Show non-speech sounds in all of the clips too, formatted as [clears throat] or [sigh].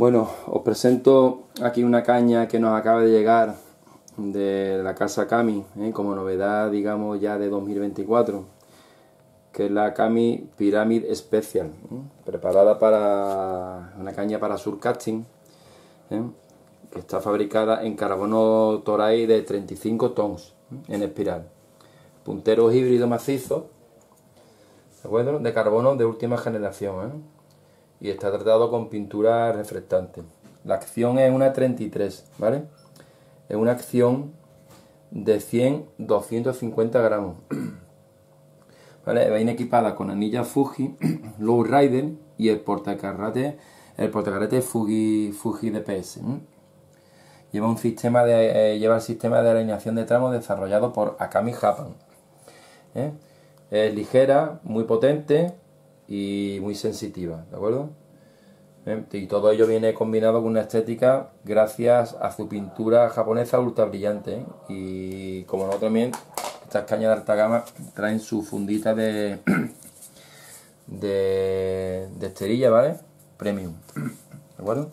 Bueno, os presento aquí una caña que nos acaba de llegar de la casa Kami, ¿eh? como novedad, digamos, ya de 2024, que es la Kami Pyramid Special, ¿eh? preparada para una caña para surcasting, ¿eh? que está fabricada en carbono toray de 35 tons en espiral, punteros ¿de acuerdo? De carbono de última generación, y está tratado con pintura reflectante. La acción es una 33, ¿vale? Es una acción de 100-250 gramos. [clears throat] ¿Vale? Viene equipada con anilla Fuji, [clears throat] Low Rider y el portacarrete, el portacarrete Fuji, Fuji DPS. Lleva un sistema de, eh, lleva el sistema de alineación de tramos desarrollado por Akami Japan. ¿eh? Es ligera, muy potente y muy sensitiva, ¿de acuerdo? ¿Eh? Y todo ello viene combinado con una estética gracias a su pintura japonesa ultra brillante. ¿eh? Y como no también, estas cañas de alta gama traen su fundita de, [clears throat] de, de esterilla, ¿vale? Premium. ¿De acuerdo?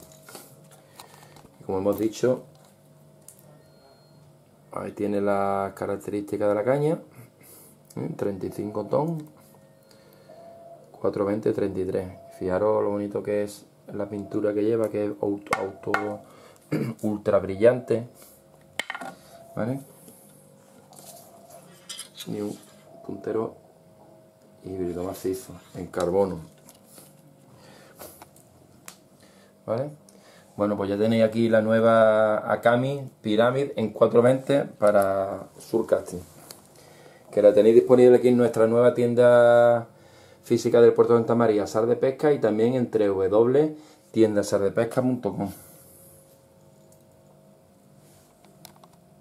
Como hemos dicho, ahí tiene las características de la caña. 35 ton 420 33 fijaros lo bonito que es la pintura que lleva que es auto, [clears throat] ultra brillante ¿vale? y un puntero híbrido macizo en carbono ¿vale? bueno pues ya tenéis aquí la nueva Akami Pyramid en 420 para surcasting que la tenéis disponible aquí en nuestra nueva tienda física del puerto de Santa María, Sar de Pesca, y también entre www.tiendasardepesca.com.